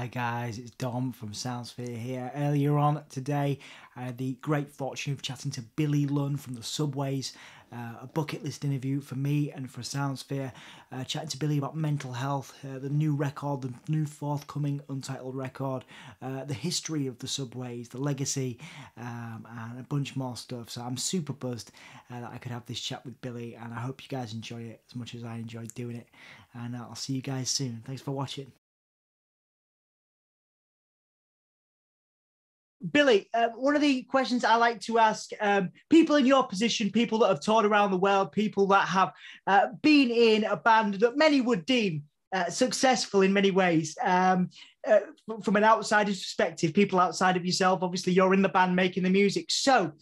Hi guys, it's Dom from Soundsphere here. Earlier on today, I had the great fortune of chatting to Billy Lunn from the Subways, uh, a bucket list interview for me and for Soundsphere, uh, chatting to Billy about mental health, uh, the new record, the new forthcoming untitled record, uh, the history of the Subways, the legacy, um, and a bunch more stuff. So I'm super buzzed uh, that I could have this chat with Billy, and I hope you guys enjoy it as much as I enjoyed doing it. And uh, I'll see you guys soon. Thanks for watching. Billy, uh, one of the questions I like to ask um, people in your position, people that have toured around the world, people that have uh, been in a band that many would deem uh, successful in many ways. Um, uh, from an outsider's perspective, people outside of yourself, obviously, you're in the band making the music. So,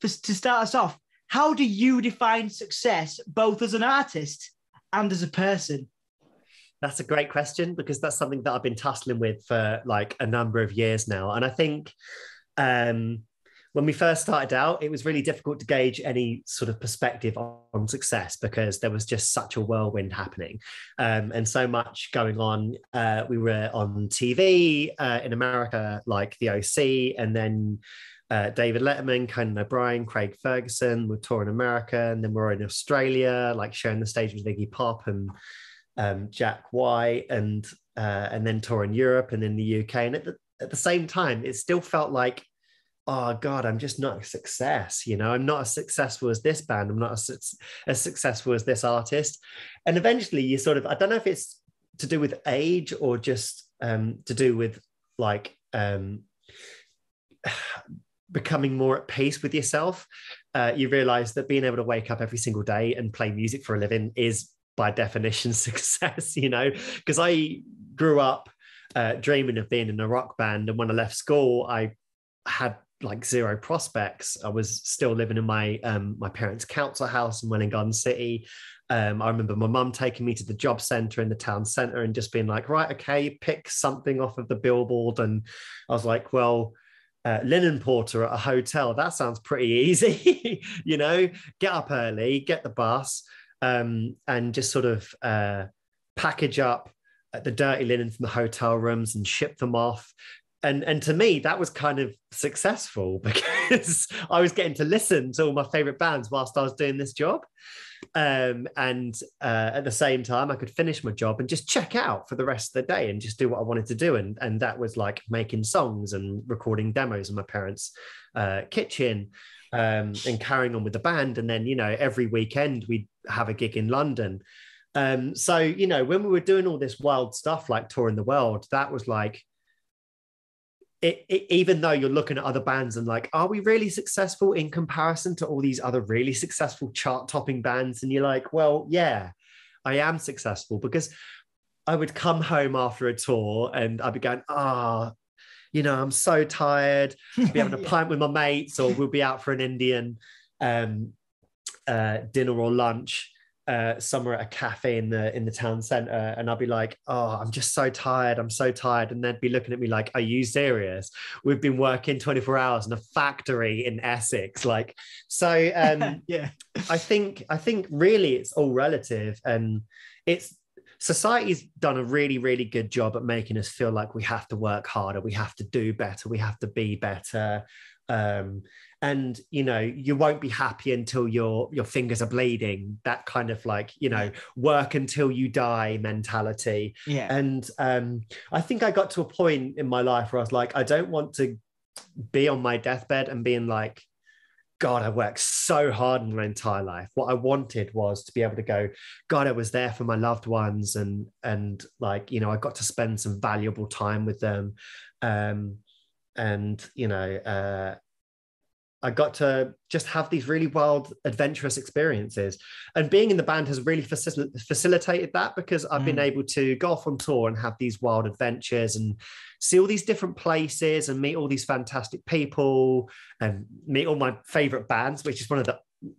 for, to start us off, how do you define success both as an artist and as a person? That's a great question because that's something that I've been tussling with for like a number of years now. And I think um, when we first started out, it was really difficult to gauge any sort of perspective on, success because there was just such a whirlwind happening um, and so much going on. Uh, we were on TV uh, in America, like The OC, and then uh, David Letterman, Conan O'Brien, Craig Ferguson were touring America, and then we're in Australia, like sharing the stage with Iggy Pop and um, Jack White, and uh, and then tour in Europe and in the UK. And at the, at the same time, it still felt like, oh God, I'm just not a success. You know, I'm not as successful as this band. I'm not as, as successful as this artist. And eventually, you sort of, I don't know if it's to do with age or just um, to do with like um, becoming more at peace with yourself. Uh, you realize that being able to wake up every single day and play music for a living is by definition success, you know, because I grew up uh, dreaming of being in a rock band. And when I left school, I had like zero prospects. I was still living in my um, my parents' council house in Welwyn Garden City. Um, I remember my mum taking me to the job centre in the town centre and just being like, right, okay, pick something off of the billboard. And I was like, well, uh, linen porter at a hotel, that sounds pretty easy. you know, get up early, get the bus, um, and just sort of uh, package up the dirty linen from the hotel rooms and ship them off. And, and to me, that was kind of successful because I was getting to listen to all my favorite bands whilst I was doing this job. Um, and uh, at the same time, I could finish my job and just check out for the rest of the day and just do what I wanted to do. And, and that was like making songs and recording demos in my parents' uh, kitchen um, and carrying on with the band. And then, you know, every weekend we'd have a gig in London. Um, so, you know, when we were doing all this wild stuff like touring the world, that was like, it, it, even though you're looking at other bands and like, are we really successful in comparison to all these other really successful chart topping bands? And you're like, well, yeah, I am successful because I would come home after a tour and I'd be going, ah, oh, you know, I'm so tired. Be having a pint with my mates, or we'll be out for an Indian um, uh, dinner or lunch uh, somewhere at a cafe in the in the town center, and I'll be like, "Oh, I'm just so tired. I'm so tired," and they'd be looking at me like, "Are you serious? We've been working 24 hours in a factory in Essex." Like, so um, yeah, I think I think really it's all relative, and it's society's done a really, really good job at making us feel like we have to work harder, we have to do better, we have to be better. Um, and you know you won't be happy until your your fingers are bleeding that kind of like you know work until you die mentality yeah and um i think i got to a point in my life where i was like i don't want to be on my deathbed and being like God, I worked so hard in my entire life. What I wanted was to be able to go, God, I was there for my loved ones, and and like you know, I got to spend some valuable time with them, um, and you know, uh, I got to just have these really wild, adventurous experiences. And being in the band has really facil- facilitated that because I've mm. been able to go off on tour and have these wild adventures and see all these different places and meet all these fantastic people and meet all my favorite bands, which is one of the,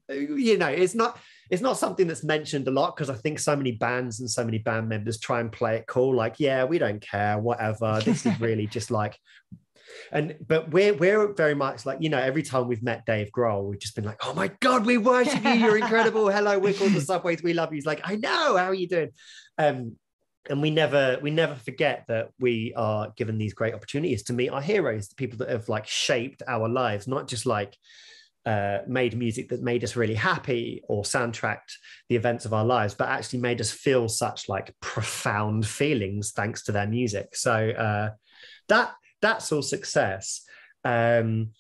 you know, it's not. It's not something that's mentioned a lot because I think so many bands and so many band members try and play it cool, like, yeah, we don't care, whatever. This is really just like and but we're we're very much like you know every time we've met Dave Grohl, we've just been like, oh my god, we worship you, you're incredible. Hello, we're called the Subways, we love you. He's like, I know, how are you doing? Um, and we never we never forget that we are given these great opportunities to meet our heroes the people that have like shaped our lives not just like uh, made music that made us really happy or soundtracked the events of our lives but actually made us feel such like profound feelings thanks to their music so uh, that that's all success um,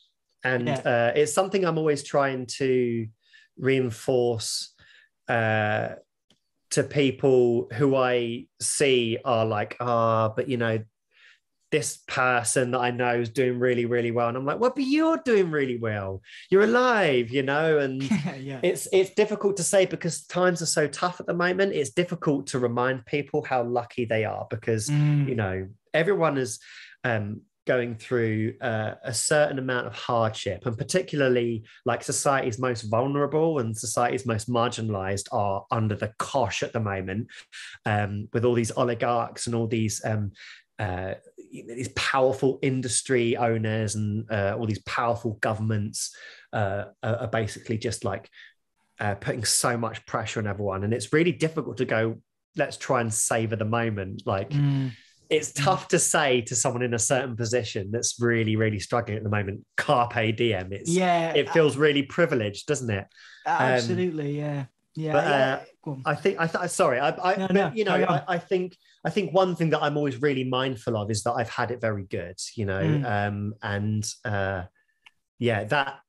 and yeah. uh, it's something i'm always trying to reinforce uh, to people who I see are like, ah, oh, but you know, this person that I know is doing really, really well. And I'm like, well, but you're doing really well. You're alive, you know? And yeah. it's it's difficult to say because times are so tough at the moment. It's difficult to remind people how lucky they are because, mm. you know, everyone is um going through uh, a certain amount of hardship, and particularly like society's most vulnerable and society's most marginalized are under the cosh at the moment, um, with all these oligarchs and all these. Um, uh, these powerful industry owners and uh, all these powerful governments uh, are, basically just like uh, putting so much pressure on everyone, and it's really difficult to go. Let's try and savor the moment. Like mm it's mm. tough to say to someone in a certain position that's really, really struggling at the moment, carpe diem. It's yeah, it feels really privileged, doesn't it? Absolutely, um, yeah. Yeah, but, yeah. Uh, I think I th- sorry, I, I no, no, you know, I, I, think I think one thing that I'm always really mindful of is that I've had it very good, you know, mm. um, and uh, yeah, that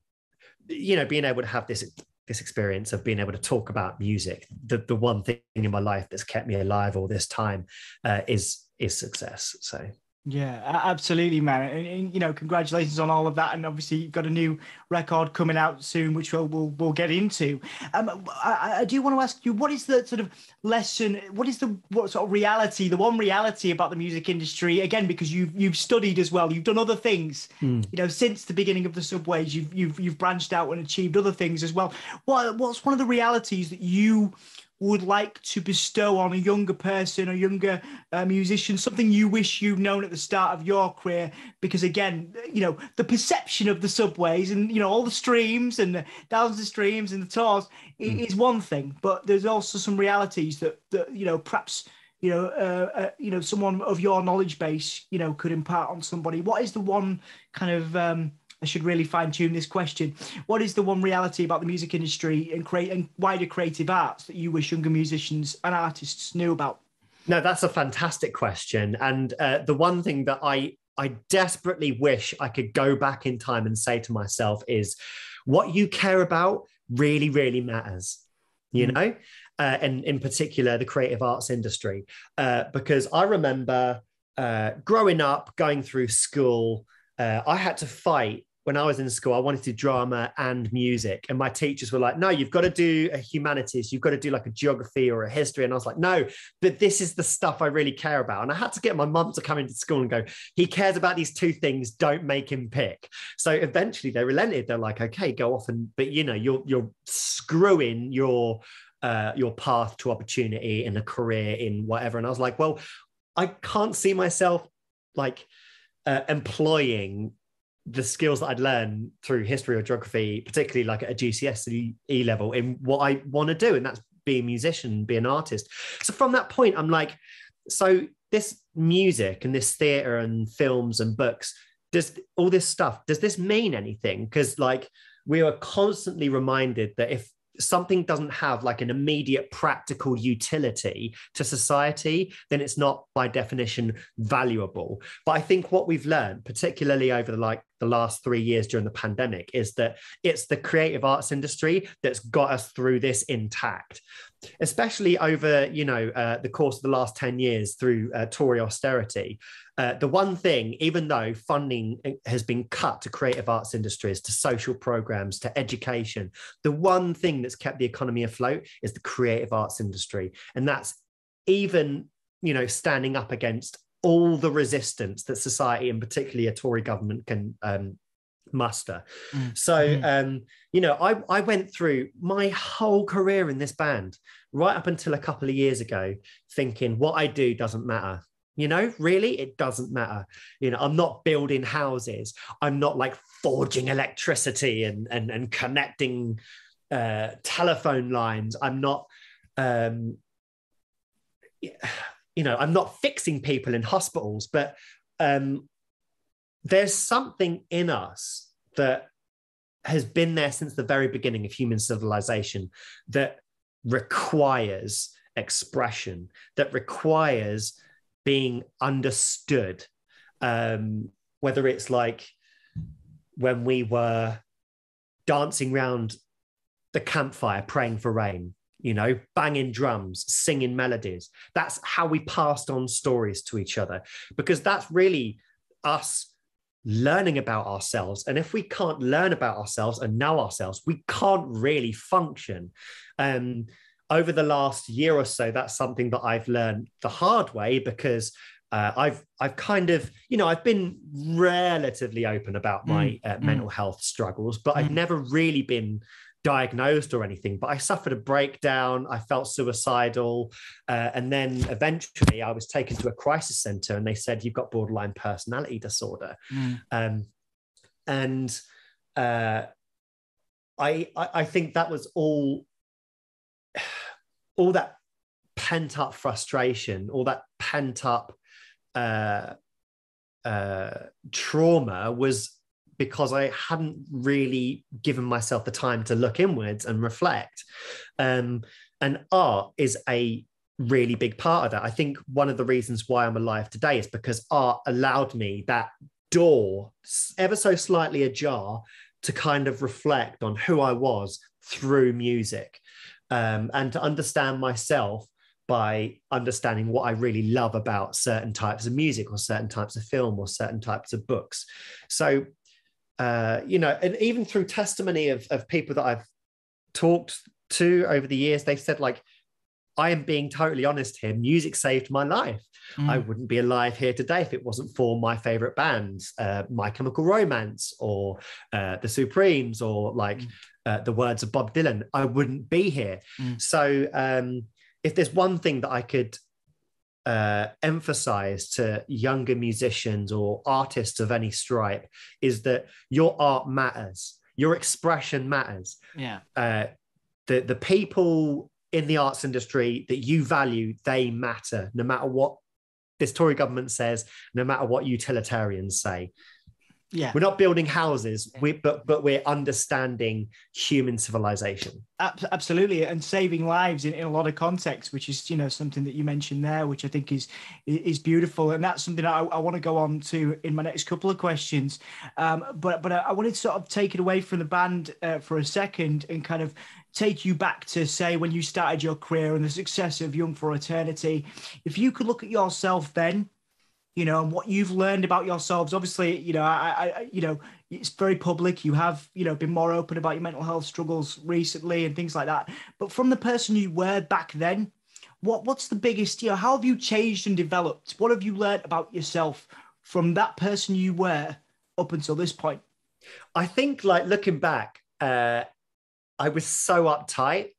you know, being able to have this this experience of being able to talk about music, the the one thing in my life that's kept me alive all this time uh, is is success. So yeah, absolutely, man. And, and, you know, congratulations on all of that. And obviously, you've got a new record coming out soon, which we'll we'll, we'll get into. Um, I, I, do want to ask you, what is the sort of lesson? What is the what sort of reality? The one reality about the music industry, again, because you've you've studied as well, you've done other things. Mm. You know, since the beginning of the subways, you've you've you've branched out and achieved other things as well. What what's one of the realities that you would like to bestow on a younger person, a younger uh, musician, something you wish you'd known at the start of your career? Because again, you know, the perception of the subways and you know all the streams and the thousands of streams and the tours mm. is one thing, but there's also some realities that that you know perhaps you know uh, uh, you know someone of your knowledge base you know could impart on somebody. What is the one kind of um, I should really fine tune this question. What is the one reality about the music industry and create and wider creative arts that you wish younger musicians and artists knew about? No, that's a fantastic question. And uh, the one thing that I I desperately wish I could go back in time and say to myself is, what you care about really, really matters. You mm. know, uh, and in particular the creative arts industry, uh, because I remember uh, growing up, going through school. Uh, I had to fight when I was in school, I wanted to do drama and music. And my teachers were like, no, you've got to do a humanities. You've got to do like a geography or a history. And I was like, no, but this is the stuff I really care about. And I had to get my mum to come into school and go, he cares about these two things. Don't make him pick. So eventually they relented. They're like, okay, go off and, but you know, you're, you're screwing your, uh, your path to opportunity in a career in whatever. And I was like, well, I can't see myself like uh, employing the skills that I'd learned through history or geography, particularly like at a GCSE level, in what I want to do, and that's be a musician, be an artist. So from that point, I'm like, so this music and this theater and films and books, does all this stuff, does this mean anything? Because like we are constantly reminded that if something doesn't have like an immediate practical utility to society, then it's not by definition valuable. But I think what we've learned, particularly over the like the last three years during the pandemic, is that it's the creative arts industry that's got us through this intact especially over you know uh, the course of the last 10 years through uh, tory austerity. Uh, the one thing even though funding has been cut to creative arts industries to social programs to education the one thing that's kept the economy afloat is the creative arts industry. And that's even you know standing up against all the resistance that society and particularly a tory government can um, muster. Mm. So, mm. um, you know, I, I went through my whole career in this band right up until a couple of years ago, thinking what I do doesn't matter. You know, really, it doesn't matter. You know, I'm not building houses. I'm not like forging electricity and and and connecting uh, telephone lines. I'm not. Um, you know, I'm not fixing people in hospitals, but um, there's something in us that has been there since the very beginning of human civilization that requires expression, that requires being understood. Um, whether it's like when we were dancing around the campfire praying for rain, you know, banging drums, singing melodies. That's how we passed on stories to each other because that's really us learning about ourselves. And if we can't learn about ourselves and know ourselves, we can't really function. Um, over the last year or so, that's something that I've learned the hard way because uh, I've I've kind of you know I've been relatively open about my mm, uh, mm. mental health struggles, but mm. I've never really been diagnosed or anything, but I suffered a breakdown. I felt suicidal. Uh, and then eventually I was taken to a crisis center and they said, You've got borderline personality disorder. Mm. Um, and uh, I, I think that was all, all that pent up frustration, all that pent up uh, uh, trauma was because I hadn't really given myself the time to look inwards and reflect. Um, and art is a really big part of that. I think one of the reasons why I'm alive today is because art allowed me that door, ever so slightly ajar, to kind of reflect on who I was through music um, and to understand myself by understanding what I really love about certain types of music or certain types of film or certain types of books. So uh, you know, and even through testimony of, of people that I've talked to over the years, they've said, like, I am being totally honest here. Music saved my life. Mm. I wouldn't be alive here today if it wasn't for my favorite bands, uh, My Chemical Romance or uh, The Supremes or like mm. uh, the words of Bob Dylan. I wouldn't be here. Mm. So, um, if there's one thing that I could uh, emphasize to younger musicians or artists of any stripe is that your art matters, your expression matters. Yeah. Uh, the the people in the arts industry that you value, they matter, no matter what this Tory government says, no matter what utilitarians say yeah. We're not building houses we, but but we're understanding human civilization. Absolutely and saving lives in, in a lot of contexts which is you know something that you mentioned there which i think is is beautiful and that's something i, I want to go on to in my next couple of questions. Um, but but i wanted to sort of take it away from the band uh, for a second and kind of take you back to say when you started your career and the success of young for eternity. If you could look at yourself then you know, and what you've learned about yourselves. Obviously, you know, I, I, you know, it's very public. You have, you know, been more open about your mental health struggles recently and things like that. But from the person you were back then, what what's the biggest, you know, how have you changed and developed? What have you learned about yourself from that person you were up until this point? I think, like looking back, uh, I was so uptight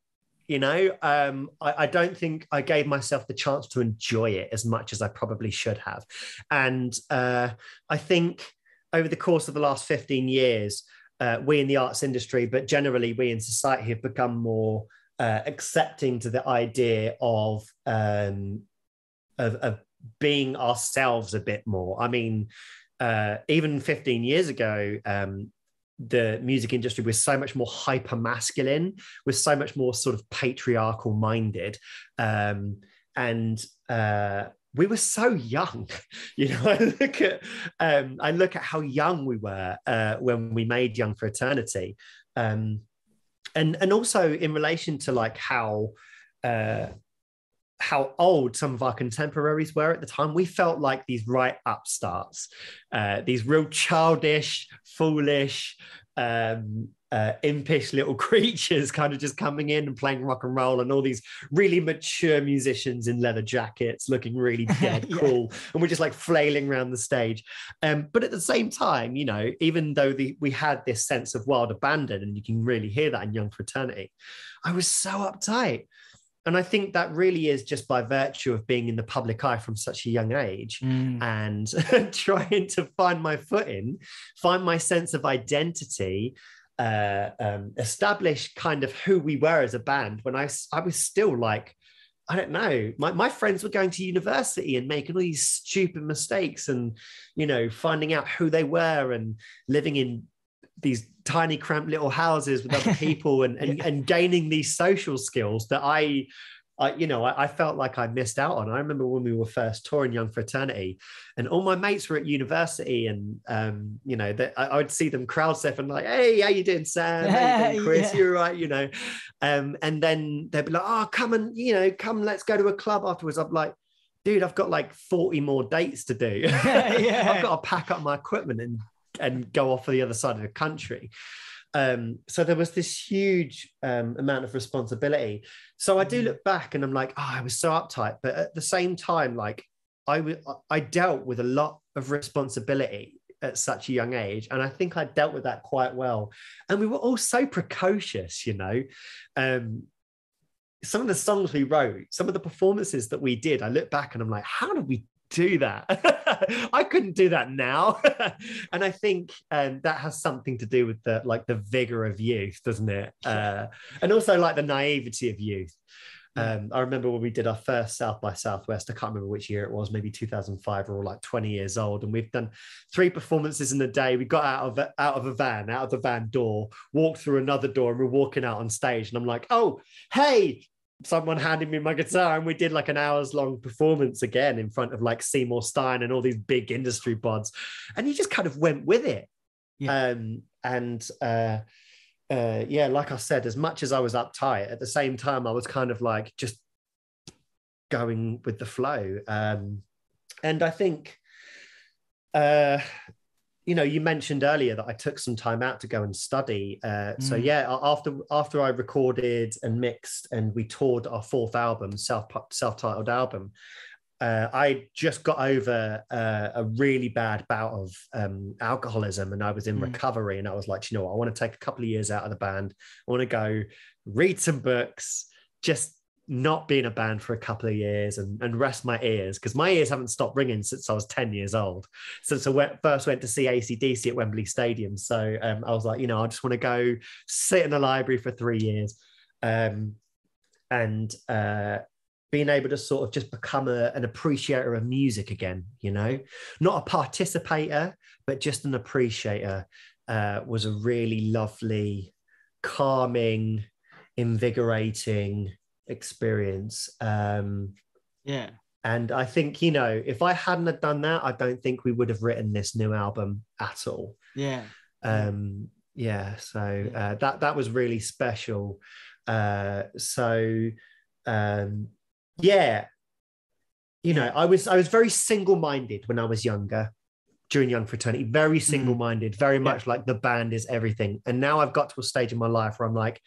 you know um, I, I, don't think i gave myself the chance to enjoy it as much as i probably should have. And uh, i think over the course of the last 15 years uh, we in the arts industry but generally we in society have become more uh, accepting to the idea of, um, of, of being ourselves a bit more. I mean uh, even 15 years ago um, the music industry was so much more hyper masculine, was so much more sort of patriarchal minded. Um, and uh, we were so young. You know, I look at um, I look at how young we were uh, when we made Young for Eternity. Um, and and also in relation to like how uh, how old some of our contemporaries were at the time. We felt like these right upstarts, uh, these real childish, foolish, um, uh, impish little creatures kind of just coming in and playing rock and roll, and all these really mature musicians in leather jackets looking really dead yeah. cool. And we're just like flailing around the stage. Um, but at the same time, you know, even though the, we had this sense of wild abandon, and you can really hear that in Young for Eternity, I was so uptight and I think that really is just by virtue of being in the public eye from such a young age mm. and trying to find my footing, find my sense of identity, uh, um, establish kind of who we were as a band when I, I was still like I don't know. My, my friends were going to university and making all these stupid mistakes and, you know, finding out who they were and living in these tiny cramped little houses with other people and, and, yeah. and gaining these social skills that I I, you know, I, I, felt like I missed out on. I remember when we were first touring Young for Eternity, and all my mates were at university, and um, you know, that I, would see them crowd surf and like, "Hey, how you doing, Sam? How you doing, Chris? Yeah. You're right," you know. Um, and then they'd be like, "Oh, come and you know, come, let's go to a club afterwards." I'm like, "Dude, I've got like 40 more dates to do. yeah. I've got to pack up my equipment and and go off to the other side of the country." Um, so there was this huge um, amount of responsibility. So I do mm. look back and I'm like, oh, I was so uptight. But at the same time, like I, w- I dealt with a lot of responsibility at such a young age. And I think I dealt with that quite well. And we were all so precocious, you know. Um, some of the songs we wrote, some of the performances that we did, I look back and I'm like, how did we do that. I couldn't do that now. and I think um, that has something to do with the like the vigor of youth, doesn't it? Uh, and also like the naivety of youth. Um, I remember when we did our first South by Southwest. I can't remember which year it was, maybe 2005. We're all like 20 years old, and we've done three performances in a day. We got out of out of a van, out of the van door, walked through another door, and we're walking out on stage. And I'm like, "Oh, hey, someone handed me my guitar and we did like an hours long performance again in front of like Seymour Stein and all these big industry pods. And you just kind of went with it. Yeah. Um, and uh, uh, yeah, like I said, as much as I was uptight, at the same time, I was kind of like just going with the flow. Um, and I think uh, you know, you mentioned earlier that I took some time out to go and study. Uh, mm. So yeah, after after I recorded and mixed and we toured our fourth album, self self titled album, uh, I just got over uh, a really bad bout of um, alcoholism, and I was in mm. recovery. And I was like, you know, what? I want to take a couple of years out of the band. I want to go read some books, just not be in a band for a couple of years and, and rest my ears because my ears haven't stopped ringing since I was 10 years old. Since I went, first went to see AC/DC at Wembley Stadium. So um, I was like, you know, I just want to go sit in the library for three years. Um, and uh, being able to sort of just become a, an appreciator of music again, you know, not a participator, but just an appreciator uh, was a really lovely, calming, invigorating, experience. Um, yeah. And I think, you know, if I hadn't have done that, I don't think we would have written this new album at all. Yeah. Um, yeah. So uh, that that was really special. Uh, so um, yeah, you know, I was I was very single-minded when I was younger during young for eternity very mm. single-minded very much yeah. like the band is everything and now i've got to a stage in my life where i'm like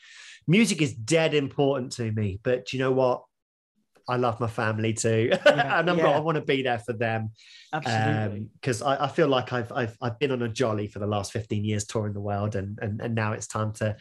music is dead important to me. But you know what? I love my family too, yeah, and I'm yeah. not, I want to be there for them. Absolutely, because um, I, I, feel like I've, I've I've been on a jolly for the last 15 years touring the world, and and, and now it's time to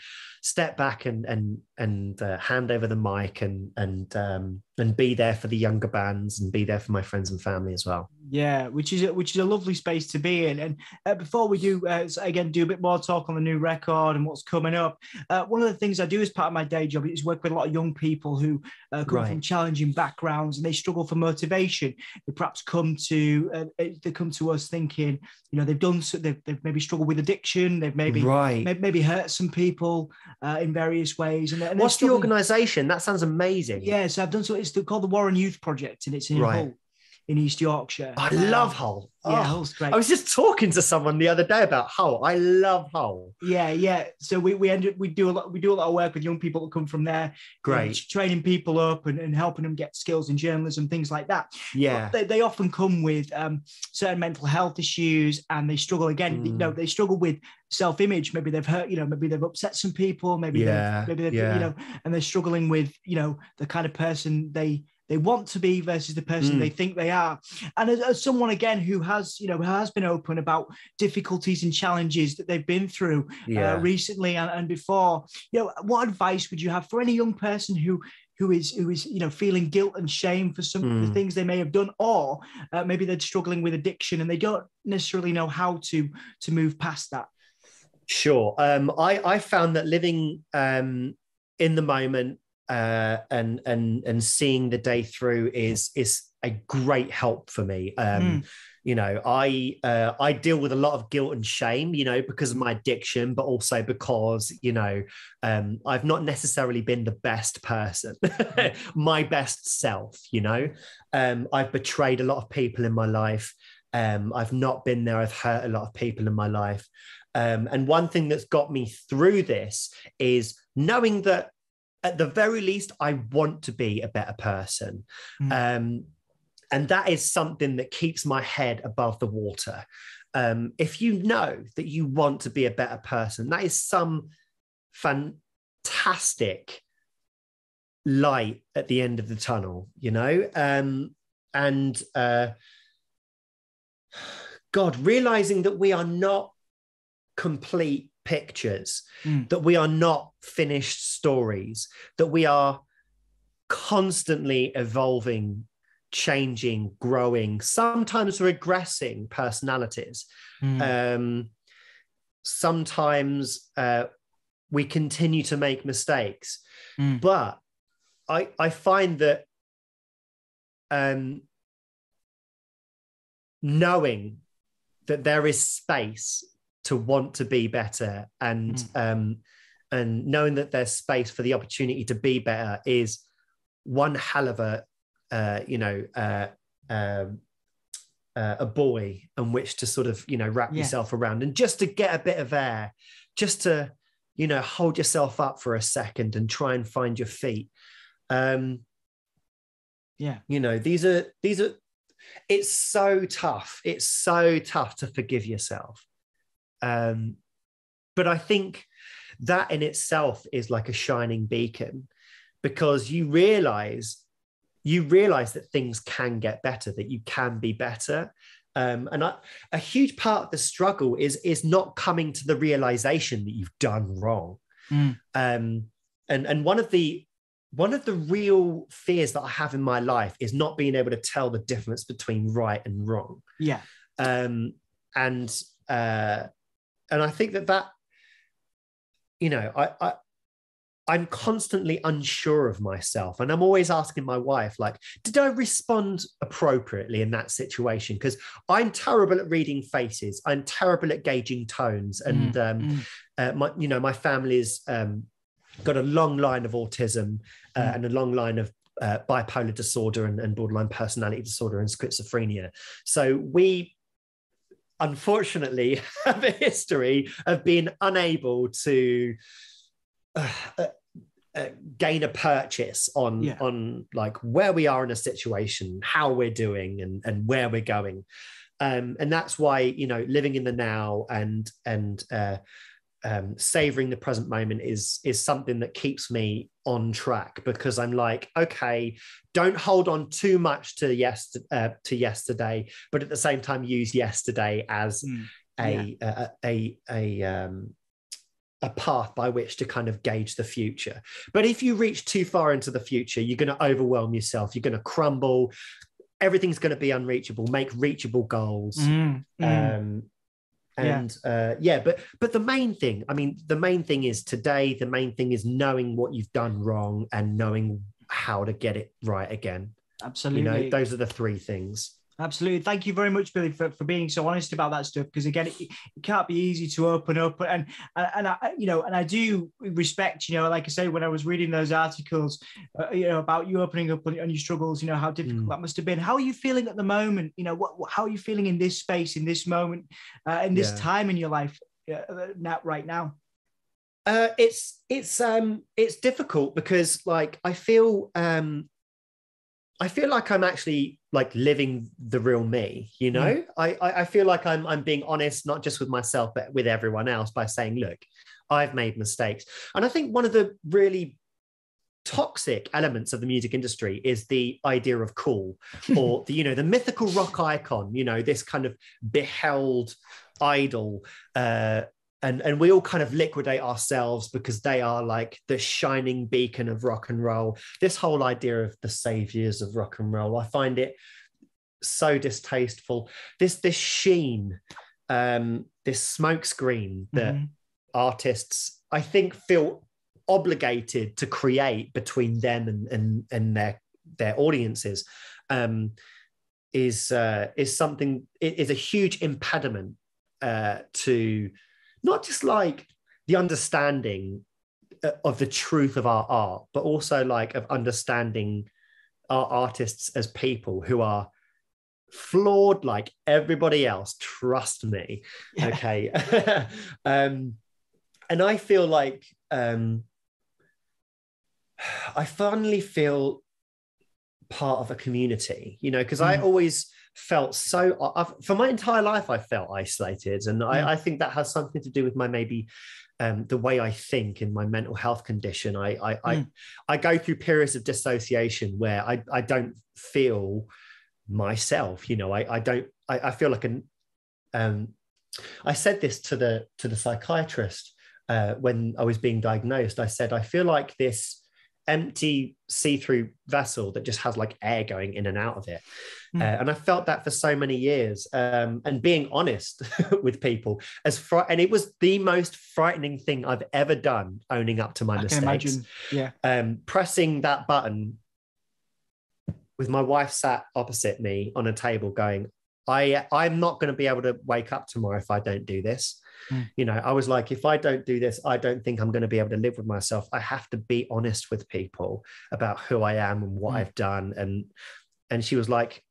step back and and and uh, hand over the mic and and um, and be there for the younger bands and be there for my friends and family as well. Yeah, which is a, which is a lovely space to be in. And uh, before we do uh, again do a bit more talk on the new record and what's coming up, uh, one of the things I do as part of my day job is work with a lot of young people who uh, come right. from challenging backgrounds and they struggle for motivation. They perhaps come to uh, they come to us thinking, you know, they've done so, they've, they've maybe struggled with addiction, they've maybe right. maybe, maybe hurt some people uh, in various ways. And, and what's the organisation? That sounds amazing. Yeah, so I've done so. It's called the Warren Youth Project, and it's in right. Hull in East Yorkshire. I um, love Hull. Yeah, oh, Hull's great. I was just talking to someone the other day about Hull. I love Hull. Yeah, yeah. So we we end up, we do a lot we do a lot of work with young people that come from there. Great. You know, training people up and, and helping them get skills in journalism, things like that. Yeah. They, they, often come with um, certain mental health issues and they struggle again, mm. you know, they struggle with self-image. Maybe they've hurt, you know, maybe they've upset some people, maybe yeah. they've, maybe they've, yeah. you know, and they're struggling with, you know, the kind of person they they want to be versus the person mm. they think they are. And as, as, someone again who has, you know, has been open about difficulties and challenges that they've been through uh, yeah. uh, recently and, and before, you know, what advice would you have for any young person who who is who is you know feeling guilt and shame for some mm. of the hmm. things they may have done or uh, maybe they're struggling with addiction and they don't necessarily know how to to move past that sure um, i i found that living um, in the moment uh, and and and seeing the day through is is a great help for me. Um, Mm. You know, I uh, I deal with a lot of guilt and shame, you know, because of my addiction, but also because you know um, I've not necessarily been the best person, my best self. You know, um, I've betrayed a lot of people in my life. Um, I've not been there. I've hurt a lot of people in my life. Um, and one thing that's got me through this is knowing that at the very least, I want to be a better person. Mm. Um, and that is something that keeps my head above the water. Um, if you know that you want to be a better person, that is some fantastic light at the end of the tunnel, you know? Um, and uh, God, realizing that we are not complete pictures, Mm. that we are not finished stories, that we are constantly evolving, changing, growing, sometimes regressing personalities. Mm. Um, sometimes uh, we continue to make mistakes, Mm. but I I find that um, knowing that there is space to want to be better. And um, and knowing that there's space for the opportunity to be better is one hell of a uh, you know uh, um, uh, a buoy on which to sort of you know wrap Yeah. yourself around. And just to get a bit of air just to you know hold yourself up for a second and try and find your feet. Um yeah. you know these are these are it's so tough. It's so tough to forgive yourself um but i think that in itself is like a shining beacon because you realize you realize that things can get better that you can be better um, and I, a huge part of the struggle is is not coming to the realization that you've done wrong Mm. um, and and one of the one of the real fears that I have in my life is not being able to tell the difference between right and wrong. Yeah. Um, and uh, and I think that that you know I, I I'm constantly unsure of myself, and I'm always asking my wife like, did I respond appropriately in that situation? Because I'm terrible at reading faces. I'm terrible at gauging tones, and um, Mm. uh, my you know my family's um, got a long line of autism uh, Mm. and a long line of uh, bipolar disorder and, and borderline personality disorder and schizophrenia so we unfortunately have a history of being unable to uh, uh, uh, gain a purchase on Yeah. on like where we are in a situation how we're doing and and where we're going um, and that's why you know living in the now and and uh, um, savoring the present moment is is something that keeps me on track because I'm like, okay, don't hold on too much to yes uh, to yesterday, but at the same time use yesterday as Mm. a, a a a um a path by which to kind of gauge the future. But if you reach too far into the future, you're going to overwhelm yourself. You're going to crumble. Everything's going to be unreachable. Make reachable goals. Mm. Mm. Um, Yeah. and uh, yeah, but but the main thing, I mean, the main thing is today. The main thing is knowing what you've done wrong and knowing how to get it right again. Absolutely. You know, those are the three things. Absolutely. Thank you very much, Billy, for, for being so honest about that stuff. Because again, it, it can't be easy to open up, and and, I, you know, and I do respect, you know, like I say, when I was reading those articles, uh, you know, about you opening up on, on your struggles, you know, how difficult Mm. that must have been. How are you feeling at the moment? You know, what, what how are you feeling in this space, in this moment, uh, in this Yeah. time in your life, uh, now, right now? Uh, it's it's um it's difficult because like I feel um I feel like I'm actually like living the real me, you know. I, I I feel like I'm I'm being honest, not just with myself, but with everyone else by saying, look, I've made mistakes. And I think one of the really toxic elements of the music industry is the idea of cool or the you know the mythical rock icon you know this kind of beheld idol uh and and we all kind of liquidate ourselves because they are like the shining beacon of rock and roll this whole idea of the saviors of rock and roll i find it so distasteful this this sheen um this smoke screen that Mhm. artists i think feel obligated to create between them and and, and their their audiences um, is uh, is something is a huge impediment uh, to not just like the understanding uh, of the truth of our art, but also like of understanding our artists as people who are flawed like everybody else. Trust me. Yeah. Okay. um, and I feel like um, I finally feel part of a community, you know, because mm. I always felt so, I've, for my entire life, I felt isolated. And mm. I, I, think that has something to do with my maybe um, the way I think in my mental health condition. I, I, mm. I, I, go through periods of dissociation where I, I don't feel myself, you know, I, I don't, I, I feel like an, um, I said this to the, to the psychiatrist uh, when I was being diagnosed. I said, I feel like this, empty see-through vessel that just has like air going in and out of it. Mm. uh, and i felt that for so many years um, and being honest with people as fr- and it was the most frightening thing i've ever done owning up to my I mistakes. yeah. Um, pressing that button with my wife sat opposite me on a table going i i'm not going to be able to wake up tomorrow if i don't do this Mm. You know, I was like, if I don't do this, I don't think I'm going to be able to live with myself. I have to be honest with people about who I am and what mm. I've done. And and she was like,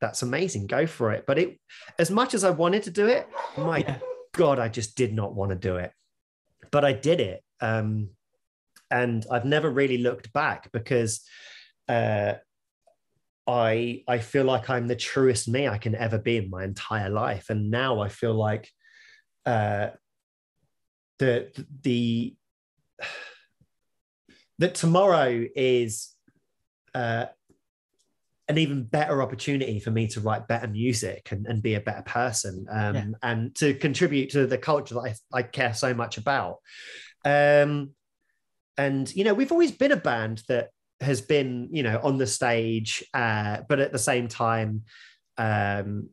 that's amazing, go for it. But it as much as I wanted to do it, my yeah. God, I just did not want to do it. But I did it. Um, and I've never really looked back because uh I I feel like I'm the truest me I can ever be in my entire life. And now I feel like uh, the the that tomorrow is uh, an even better opportunity for me to write better music and, and be a better person um, yeah. and to contribute to the culture that I, I care so much about. Um, and you know, we've always been a band that has been, you know, on the stage, uh, but at the same time, um,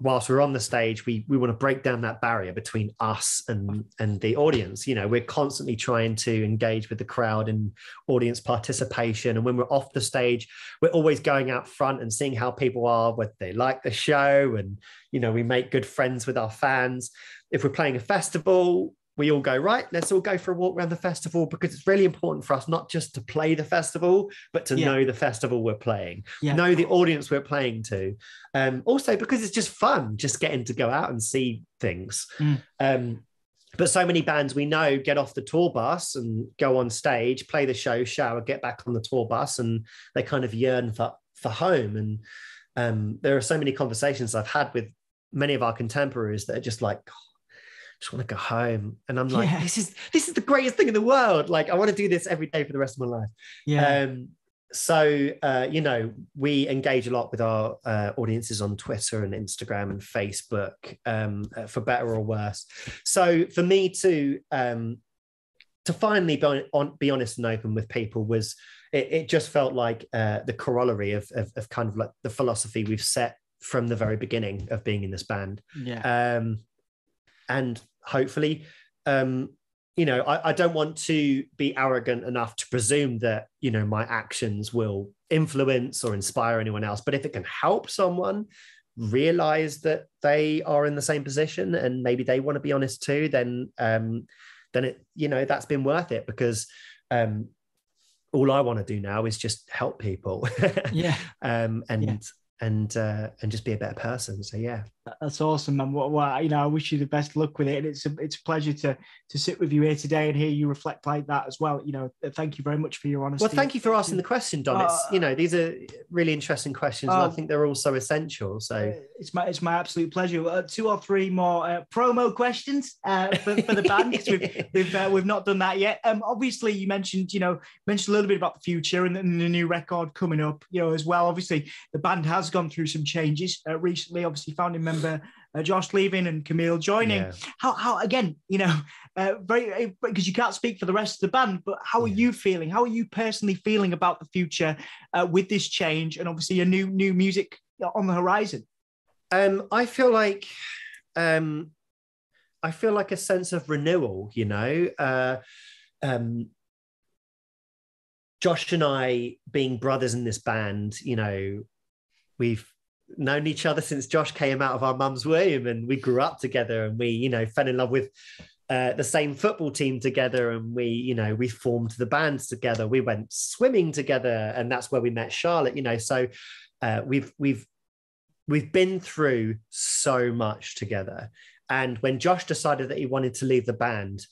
whilst we're on the stage, we we want to break down that barrier between us and and the audience. You know, we're constantly trying to engage with the crowd and audience participation. And when we're off the stage, we're always going out front and seeing how people are, whether they like the show, and you know, we make good friends with our fans. If we're playing a festival, we all go right let's all go for a walk around the festival because it's really important for us not just to play the festival but to yeah. know the festival we're playing yeah. know the audience we're playing to um, also because it's just fun just getting to go out and see things mm. um, but so many bands we know get off the tour bus and go on stage play the show shower get back on the tour bus and they kind of yearn for for home and um, there are so many conversations i've had with many of our contemporaries that are just like just want to go home. And I'm like, yeah. this is this is the greatest thing in the world. Like, I want to do this every day for the rest of my life. Yeah. Um, so uh, you know, we engage a lot with our uh, audiences on Twitter and Instagram and Facebook, um, uh, for better or worse. So for me to um, to finally be, on, be honest and open with people was it, it just felt like uh, the corollary of, of, of kind of like the philosophy we've set from the very beginning of being in this band. Yeah. Um, and hopefully um, you know I, I, don't want to be arrogant enough to presume that you know my actions will influence or inspire anyone else. But if it can help someone realize that they are in the same position and maybe they want to be honest too then um then it you know that's been worth it because um all i want to do now is just help people. Yeah. Um and yeah. and uh and just be a better person. So yeah that's awesome, man. What, you know, I wish you the best luck with it, and it's a it's a pleasure to to sit with you here today and hear you reflect like that as well. You know, thank you very much for your honesty. Well, thank you for asking the question, Dom. Uh, it's you know these are really interesting questions, uh, and I uh, think they're all so essential. So uh, it's my it's my absolute pleasure. Uh, two or three more uh, promo questions for, for the band because we've we've, we've not done that yet. Um, obviously you mentioned you know mentioned a little bit about the future and, and the new record coming up. You know as well. Obviously the band has gone through some changes recently. Obviously founding member uh, Josh leaving and Camille joining. Yeah. How, how again, you know, uh, very because you can't speak for the rest of the band, but how are you feeling? How are you personally feeling about the future uh, with this change and obviously a new new music on the horizon? Um, I feel like um, I feel like a sense of renewal. You know, uh, um, Josh and I, being brothers in this band, you know, we've known each other since Josh came out of our mum's womb and we grew up together and we, you know, fell in love with uh, the same football team together and we, you know, we formed the bands together. We went swimming together and that's where we met Charlotte, you know. So uh, we've we've we've been through so much together. And when Josh decided that he wanted to leave the band,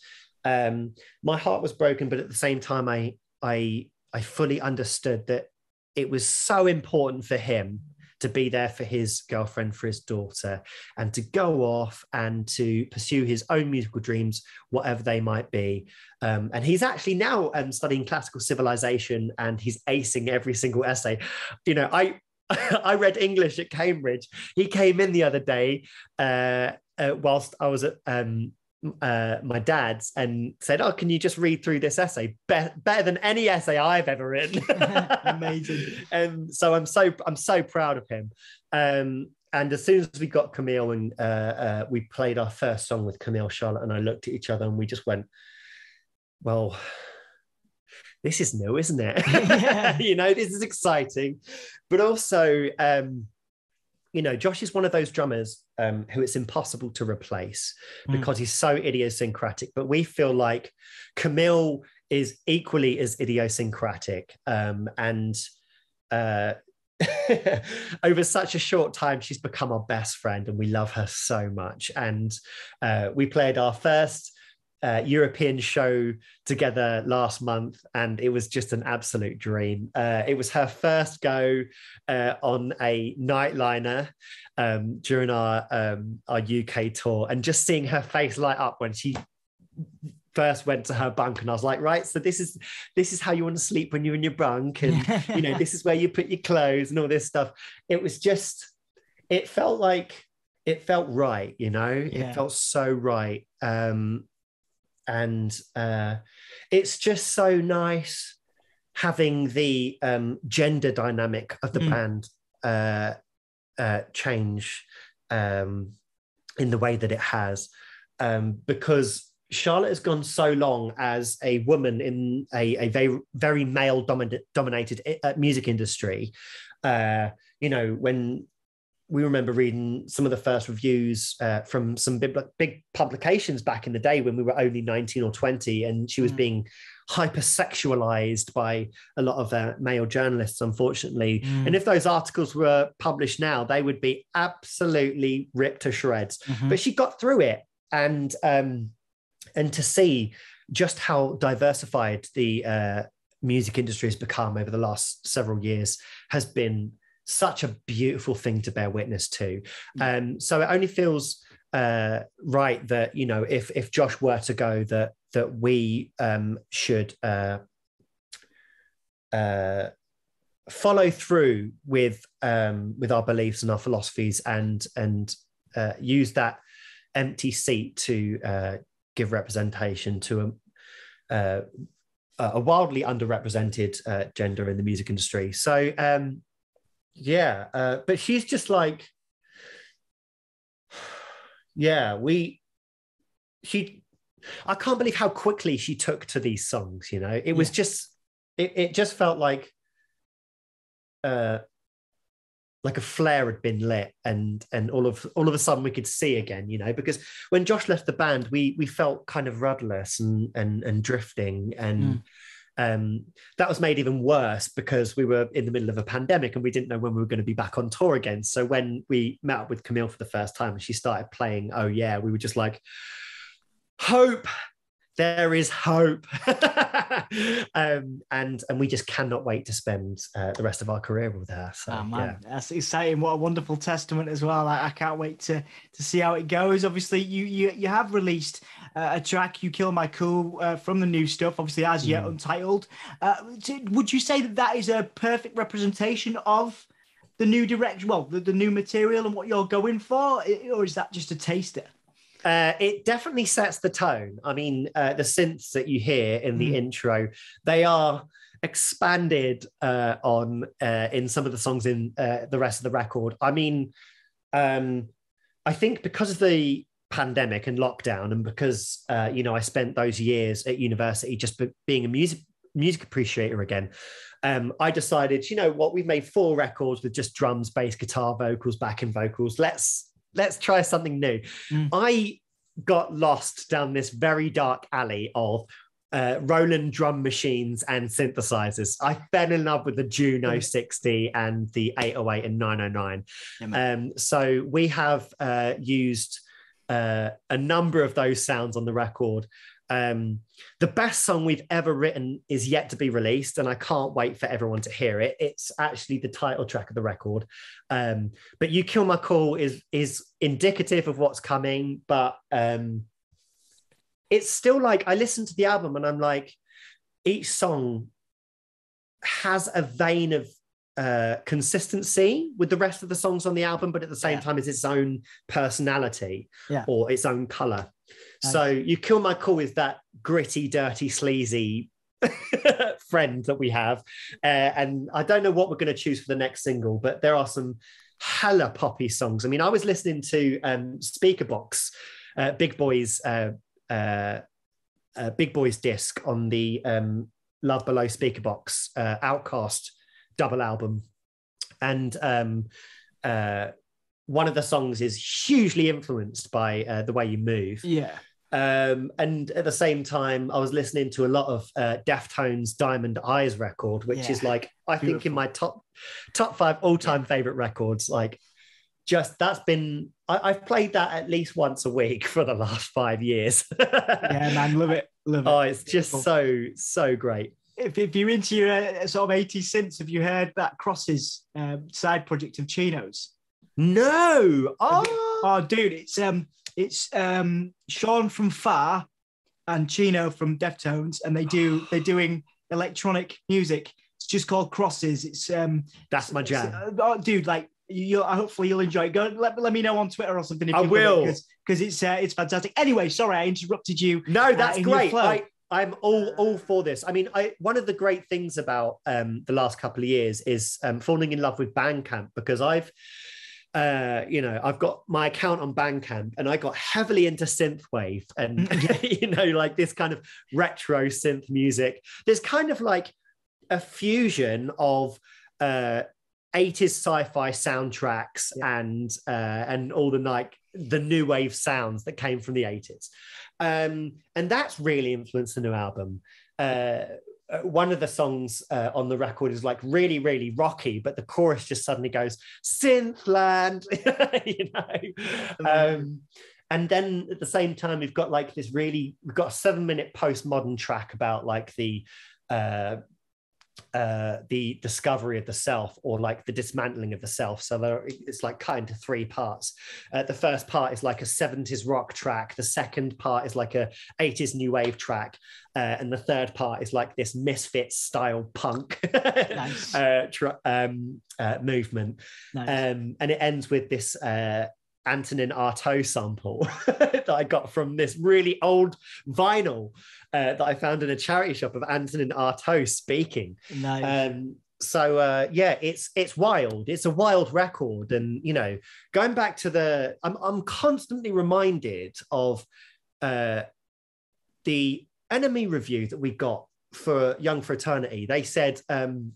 um, my heart was broken, but at the same time, I I I fully understood that it was so important for him to be there for his girlfriend, for his daughter, and to go off and to pursue his own musical dreams, whatever they might be. Um, and he's actually now um, studying classical civilization and he's acing every single essay. You know, I I read English at Cambridge. He came in the other day uh, uh, whilst I was at um, uh, my dad's and said, "Oh, can you just read through this essay? Be- better than any essay I've ever written." Amazing. and so I'm so I'm so proud of him. Um, and as soon as we got Camille and uh, uh, we played our first song with Camille, Charlotte, and I looked at each other and we just went, "Well." This is new, isn't it? Yeah. you know, this is exciting, but also, um, you know, Josh is one of those drummers um, who it's impossible to replace mm. because he's so idiosyncratic. But we feel like Camille is equally as idiosyncratic. Um, and uh, over such a short time, she's become our best friend, and we love her so much. And uh, we played our first uh, European show together last month, and it was just an absolute dream. Uh, it was her first go uh, on a nightliner um, during our um, our UK tour, and just seeing her face light up when she first went to her bunk and I was like, right, so this is this is how you want to sleep when you're in your bunk, and you know, this is where you put your clothes and all this stuff. It was just, it felt like it felt right, you know, yeah. it felt so right. Um, and uh, it's just so nice having the um, gender dynamic of the mm. band uh, uh, change um, in the way that it has, um, because Charlotte has gone so long as a woman in a, a very very male dominated uh, music industry. Uh, you know when we remember reading some of the first reviews uh, from some big, big, publications back in the day when we were only 19 or 20 and she was mm. being hypersexualized by a lot of uh, male journalists unfortunately mm. and if those articles were published now they would be absolutely ripped to shreds mm-hmm. but she got through it and um, and to see just how diversified the uh, music industry has become over the last several years has been such a beautiful thing to bear witness to. Um, so it only feels uh, right that you know if if Josh were to go, that that we um, should uh, uh, follow through with um, with our beliefs and our philosophies, and and uh, use that empty seat to uh, give representation to a, uh, a wildly underrepresented uh, gender in the music industry. So um, yeah uh, but she's just like yeah we she i can't believe how quickly she took to these songs you know? It was just it, it just felt like uh like a flare had been lit and and all of all of a sudden we could see again you know? Because when josh left the band we we felt kind of rudderless and and and drifting and mm um, that was made even worse because we were in the middle of a pandemic and we didn't know when we were going to be back on tour again. So when we met up with Camille for the first time and she started playing, oh yeah, we were just like, hope there is hope. Um, and and we just cannot wait to spend uh, the rest of our career with her. So oh, man. Yeah. that's exciting. What a wonderful testament as well. I, I, can't wait to to see how it goes. Obviously you you you have released uh, a track you kill my cool uh, from the new stuff obviously as yet mm. untitled. Uh, would you say that that is a perfect representation of the new direction well the, the new material and what you're going for? Or is that just a taster uh, it definitely sets the tone. I mean, uh, the synths that you hear in the mm. intro, they are expanded uh, on uh, in some of the songs in uh, the rest of the record. I mean, um, I think because of the pandemic and lockdown, and because uh, you know I spent those years at university just being a music music appreciator again, um, I decided, you know what, we've made four records with just drums, bass, guitar, vocals, backing vocals. Let's let's try something new. Mm. I got lost down this very dark alley of uh, Roland drum machines and synthesizers. I fell in love with the Juno 60 and the 808 and 909. Yeah, um, so we have uh, used uh, a number of those sounds on the record. Um, the best song we've ever written is yet to be released, and I can't wait for everyone to hear it. It's actually the title track of the record. Um, but "You Kill My Cool" is is indicative of what's coming, but um, it's still like I listen to the album and I'm like, each song has a vein of uh, consistency with the rest of the songs on the album, but at the same yeah. time, it's its own personality yeah. or its own color. So you kill my cool is that gritty, dirty, sleazy friend that we have, uh, and I don't know what we're going to choose for the next single, but there are some hella poppy songs. I mean, I was listening to um, Speakerboxxx, uh, Big Boi's uh, uh, uh, Big Boi's disc on the um, Love Below Speakerboxxx uh, OutKast double album, and um, uh, one of the songs is hugely influenced by uh, the way you move. Yeah. Um, and at the same time, I was listening to a lot of uh, Deftones' Diamond Eyes record, which yeah. is like I Beautiful. think in my top top five all time yeah. favorite records. Like, just that's been I, have played that at least once a week for the last five years. yeah, man, love it, love it. Oh, it's just so so great if, if you're into your uh, sort of 80s synths, have you heard that Crosses um, side project of Chino's? No. Oh. oh, dude, it's um, it's um, Shaun from Far and Chino from Deftones, and they do they're doing electronic music. It's just called Crosses. It's um, that's my jam, uh, oh, dude. Like you, hopefully you'll enjoy it. Go let, let me know on Twitter or something. If I will, because it's uh, it's fantastic. Anyway, sorry I interrupted you. No, that's uh, great. I, I'm all all for this. I mean, I one of the great things about um, the last couple of years is um, falling in love with Bandcamp because I've, uh, you know, I've got my account on Bandcamp and I got heavily into synthwave and you know, like this kind of retro synth music. There's kind of like a fusion of uh, 80s sci-fi soundtracks yeah. and uh, and all the like the new wave sounds that came from the 80s um, and that's really influenced the new album. Uh, uh, one of the songs uh, on the record is like really, really rocky, but the chorus just suddenly goes Synthland, you know. Um, and then at the same time, we've got like this really, we've got a seven minute postmodern track about like the uh, uh, the discovery of the self or like the dismantling of the self. So there, it's like cut into three parts. Uh, the first part is like a 70s rock track. The second part is like a 80s new wave track. Uh, and the third part is like this misfit style punk nice. uh, tr- um, uh, movement. Nice. Um, and it ends with this uh, Antonin Artaud sample that I got from this really old vinyl uh, that I found in a charity shop of Antonin Artaud speaking. Nice. Um, so uh, yeah, it's it's wild. It's a wild record, and you know, going back to the, I'm I'm constantly reminded of uh, the NME review that we got for Young for Eternity. They said um,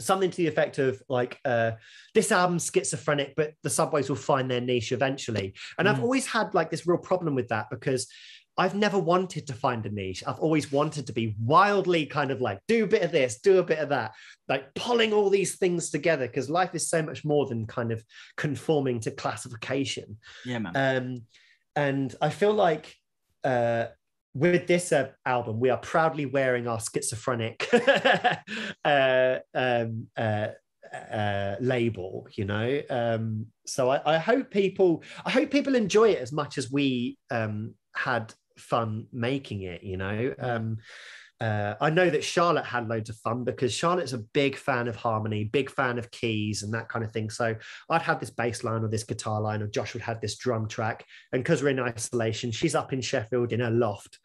something to the effect of like uh, this album's schizophrenic but the subways will find their niche eventually and mm. i've always had like this real problem with that because I've never wanted to find a niche. I've always wanted to be wildly kind of like do a bit of this, do a bit of that, like pulling all these things together because life is so much more than kind of conforming to classification. Yeah, man. Um, and I feel like uh, with this uh, album, we are proudly wearing our schizophrenic uh, um, uh, uh, label, you know. Um, so I, I, hope people, I hope people enjoy it as much as we um, had fun making it. You know. Uh, I know that Charlotte had loads of fun because Charlotte's a big fan of harmony, big fan of keys and that kind of thing. So I'd have this bass line or this guitar line, or Josh would have this drum track. And because we're in isolation, she's up in Sheffield in her loft,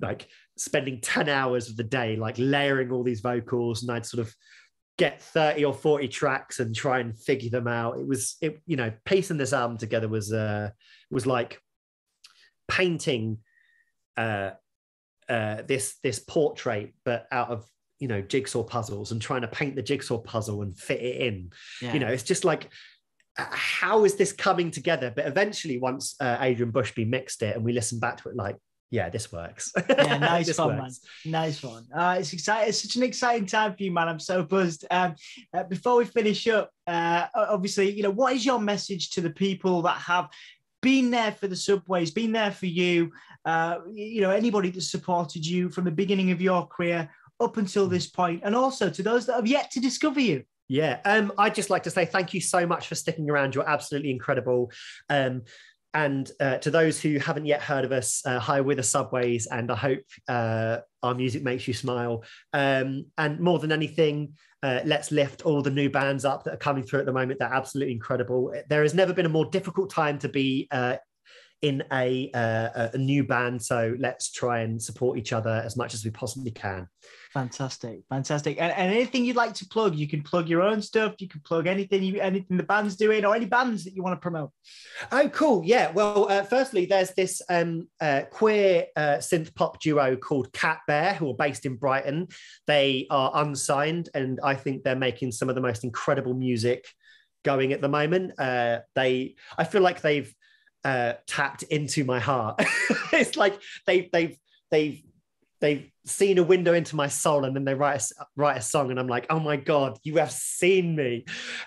like spending 10 hours of the day, like layering all these vocals. And I'd sort of get 30 or 40 tracks and try and figure them out. It was, it, you know, piecing this album together was, uh, was like painting uh, uh, this this portrait, but out of you know jigsaw puzzles and trying to paint the jigsaw puzzle and fit it in Yeah. you know it's just like how is this coming together but eventually once uh, adrian bushby mixed it and we listened back to it like yeah this works Yeah, nice This fun, man. Nice one. Uh, it's exciting. It's such an exciting time for you, man. I'm so buzzed. Um, uh, before we finish up, uh, obviously, you know, what is your message to the people that have been there for the subways, been there for you? Uh, you know, anybody that supported you from the beginning of your career up until this point, and also to those that have yet to discover you. Yeah, um, I'd just like to say thank you so much for sticking around. You're absolutely incredible. Um, and uh, to those who haven't yet heard of us, uh, hi, we're the Subways, and I hope uh, our music makes you smile. Um, and more than anything, uh, let's lift all the new bands up that are coming through at the moment. They're absolutely incredible. There has never been a more difficult time to be uh, in a, uh, a new band. So let's try and support each other as much as we possibly can. Fantastic, fantastic. And, and anything you'd like to plug, you can plug your own stuff. You can plug anything you anything the band's doing, or any bands that you want to promote. Oh, cool. Yeah. Well, uh, firstly, there's this um, uh, queer uh, synth pop duo called Cat Bear, who are based in Brighton. They are unsigned, and I think they're making some of the most incredible music going at the moment. Uh, they, I feel like they've uh, tapped into my heart. it's like they, they've, they've, they've seen a window into my soul, and then they write a, write a song, and I'm like, oh my god, you have seen me.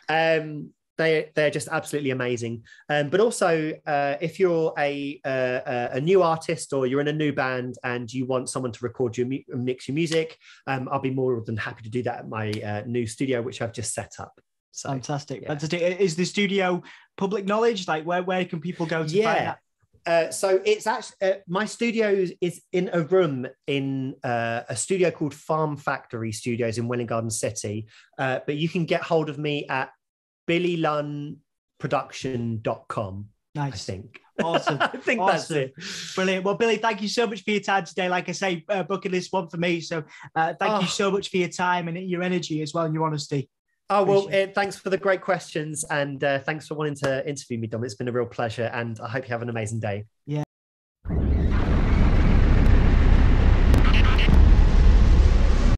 Um, they they're just absolutely amazing. Um, but also, uh, if you're a, a a new artist or you're in a new band and you want someone to record your mix your music, um, I'll be more than happy to do that at my uh, new studio, which I've just set up. So Fantastic, yeah. fantastic. Is the studio public knowledge? Like, where where can people go to find yeah. Uh, so it's actually uh, my studio is in a room in uh, a studio called Farm Factory Studios in Welwyn Garden City. Uh, but you can get hold of me at billylunproduction.com, I think. awesome. I think that's it. Brilliant. Well, Billy, thank you so much for your time today. Like I say, uh, bucket list one for me. So uh, thank you Oh. so much for your time and your energy as well and your honesty. Oh, well, uh, thanks for the great questions and uh, thanks for wanting to interview me, Dom. It's been a real pleasure and I hope you have an amazing day.